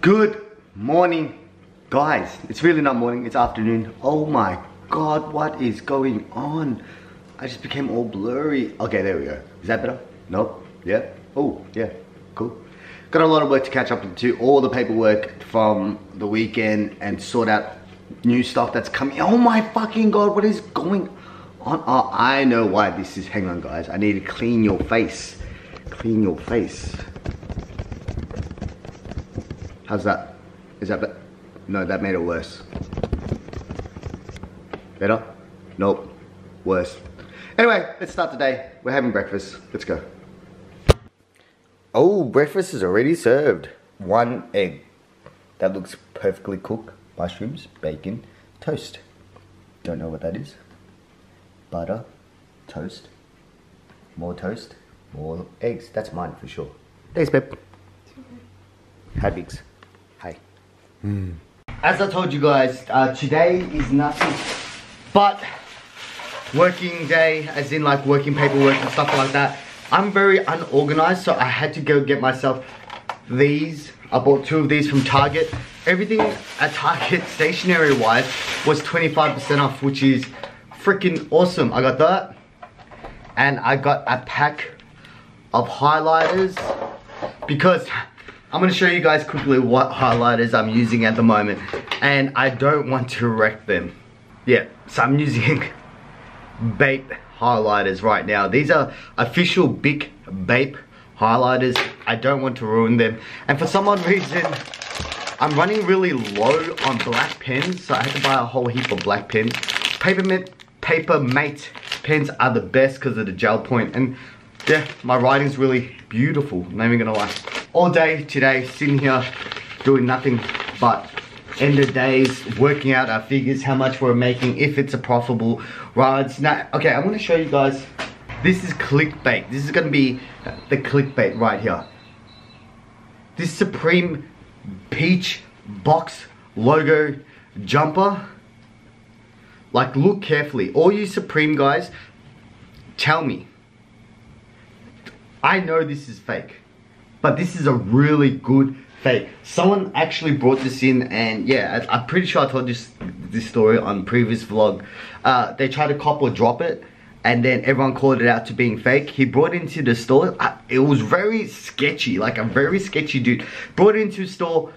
Good morning, guys. It's really not morning, it's afternoon. Oh my god, what is going on? I just became all blurry. Okay, there we go. Is that better? Nope. Yeah? Oh, yeah. Cool. Got a lot of work to catch up to. All the paperwork from the weekend and sort out new stuff that's coming. Oh my fucking god, what is going on? Oh, I know why this is. Hang on, guys. I need to clean your face. Clean your face. How's that? Is that better? No, that made it worse. Better? Nope. Worse. Anyway, let's start the day. We're having breakfast. Let's go. Oh, breakfast is already served. One egg. That looks perfectly cooked. Mushrooms, bacon, toast. Don't know what that is. Butter, toast, more toast, more eggs. That's mine for sure. Thanks, babe. Hi, Biggs. Hi. As I told you guys, uh, today is nothing but working day, as in like working paperwork and stuff like that. I'm very unorganized, so I had to go get myself these. I bought two of these from Target. Everything at Target, stationery wise, was 25% off, which is freaking awesome. I got that. And I got a pack of highlighters because I'm gonna show you guys quickly what highlighters I'm using at the moment and I don't want to wreck them. Yeah, so I'm using Bape highlighters right now. These are official Bic Bape highlighters. I don't want to ruin them. And for some odd reason, I'm running really low on black pens, so I had to buy a whole heap of black pens. Papermate, Papermate pens are the best because of the gel point and yeah, my writing's really beautiful, I'm not even gonna lie. All day today, sitting here, doing nothing but end of days, working out our figures, how much we're making, if it's a profitable rides. Now, okay, I'm gonna show you guys, this is clickbait. This is gonna be the clickbait right here. This Supreme Peach box logo jumper, like look carefully. All you Supreme guys, tell me, I know this is fake, but this is a really good fake. Someone actually brought this in and yeah, I, am pretty sure I told this, this story on previous vlog. Uh, they tried to cop or drop it and then everyone called it out to being fake. He brought into the store. It was very sketchy, like a very sketchy dude. Brought into store.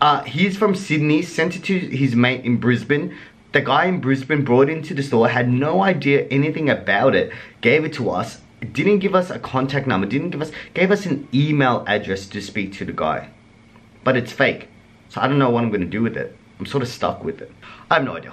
Uh, he's from Sydney, sent it to his mate in Brisbane. The guy in Brisbane brought into the store, had no idea anything about it, gave it to us, didn't give us a contact number, didn't give us, gave us an email address to speak to the guy. But it's fake. So I don't know what I'm gonna do with it. I'm sort of stuck with it. I have no idea.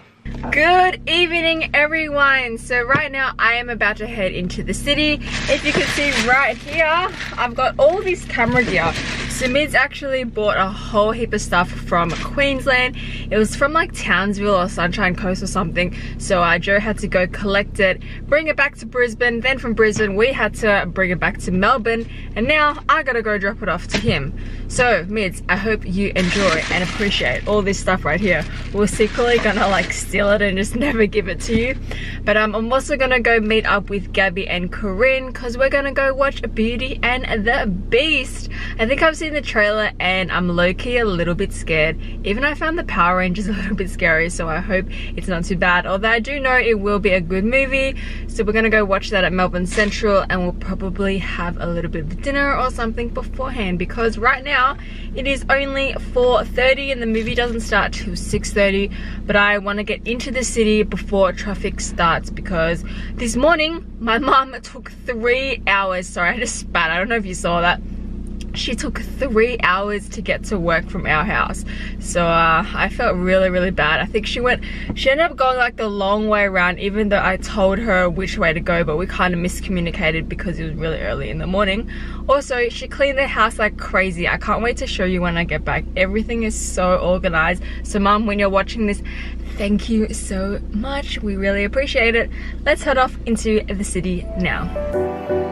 Good evening everyone. So right now I am about to head into the city. If you can see right here, I've got all this camera gear. So Mids actually bought a whole heap of stuff from Queensland. It was from like Townsville or Sunshine Coast or something. So uh, Joe had to go collect it, bring it back to Brisbane. Then from Brisbane, we had to bring it back to Melbourne. And now I gotta go drop it off to him. So Mids, I hope you enjoy and appreciate all this stuff right here. We're secretly gonna like steal it and just never give it to you. But um, I'm also gonna go meet up with Gabby and Corinne because we're gonna go watch Beauty and the Beast. I think I've seen the trailer and I'm low-key a little bit scared. Even I found the Power Rangers a little bit scary, so I hope it's not too bad. Although I do know it will be a good movie. So we're gonna go watch that at Melbourne Central and we'll probably have a little bit of dinner or something beforehand because right now it is only 4.30 and the movie doesn't start till 6.30 but I want to get into the city before traffic starts because this morning my mum took three hours sorry I just spat I don't know if you saw that she took three hours to get to work from our house. So uh, I felt really really bad. I think she went she ended up going like the long way around even though I told her which way to go but we kind of miscommunicated because it was really early in the morning. Also she cleaned the house like crazy. I can't wait to show you when I get back. Everything is so organized. So mom when you're watching this thank you so much. We really appreciate it. Let's head off into the city now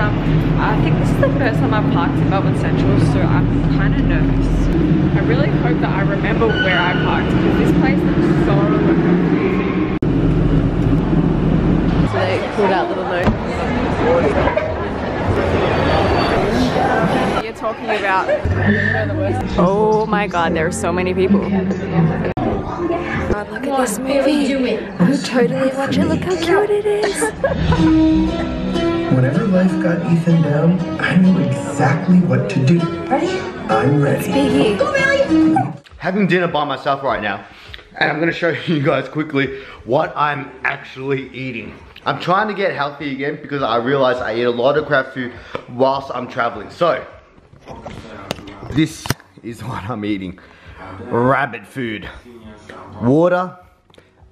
all of that stuff. I think this is the first time I've parked in Melbourne Central, so I'm kind of nervous. I really hope that I remember where I parked because this place looks so confusing. So they pulled out little notes. You're talking about. Oh my god, there are so many people. God, look at this movie. I would totally watch it. Look how cute it is. Whenever life got Ethan down, I knew exactly what to do. Ready? I'm ready. Biggie. having dinner by myself right now and I'm gonna show you guys quickly what I'm actually eating. I'm trying to get healthy again because I realize I eat a lot of crap food whilst I'm traveling. So, this is what I'm eating. Rabbit food, water,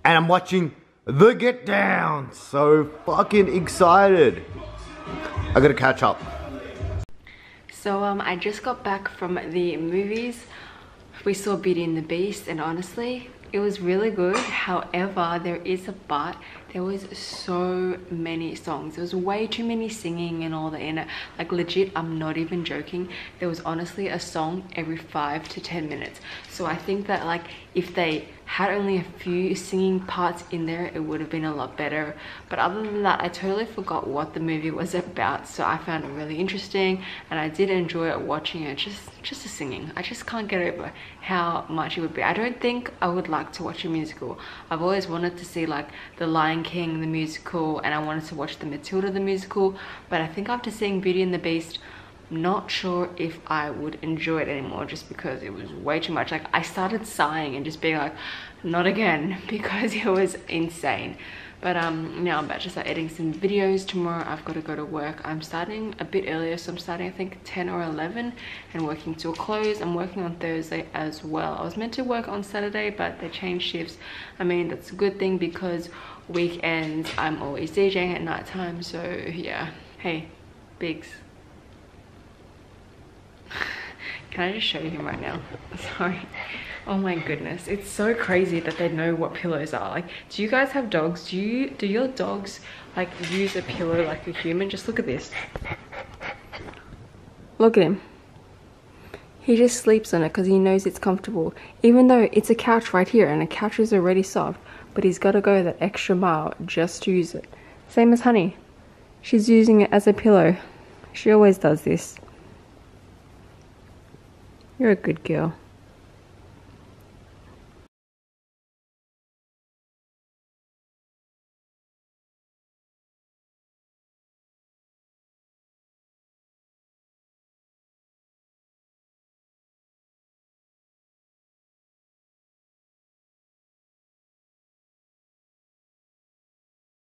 and I'm watching The Get Down. So fucking excited. I gotta catch up. So um, I just got back from the movies. We saw Beauty and the Beast and honestly, it was really good. However, there is a but. There was so many songs. There was way too many singing and all that in it. Like legit, I'm not even joking. There was honestly a song every five to 10 minutes. So I think that like if they had only a few singing parts in there it would have been a lot better. But other than that i totally forgot what the movie was about so i found it really interesting and i did enjoy watching it just just the singing. I just can't get over how much it would be. I don't think i would like to watch a musical. I've always wanted to see like the lion king the musical and i wanted to watch the matilda the musical but i think after seeing beauty and the beast not sure if I would enjoy it anymore just because it was way too much. Like I started sighing and just being like, not again because it was insane. But um, now I'm about to start editing some videos. Tomorrow I've got to go to work. I'm starting a bit earlier, so I'm starting I think 10 or 11 and working till close. I'm working on Thursday as well. I was meant to work on Saturday, but they changed shifts. I mean, that's a good thing because weekends I'm always DJing at night time. So yeah, hey, Biggs. Can I just show him right now? Sorry. Oh my goodness. It's so crazy that they know what pillows are. Like, do you guys have dogs? Do you do your dogs like use a pillow like a human? Just look at this. Look at him. He just sleeps on it because he knows it's comfortable. Even though it's a couch right here and a couch is already soft, but he's got to go that extra mile just to use it. Same as Honey. She's using it as a pillow. She always does this. You're a good girl.